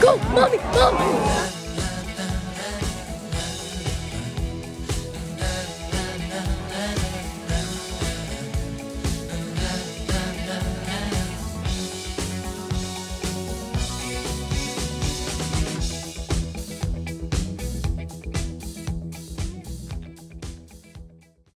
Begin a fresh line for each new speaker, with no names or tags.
Go, mommy, mommy!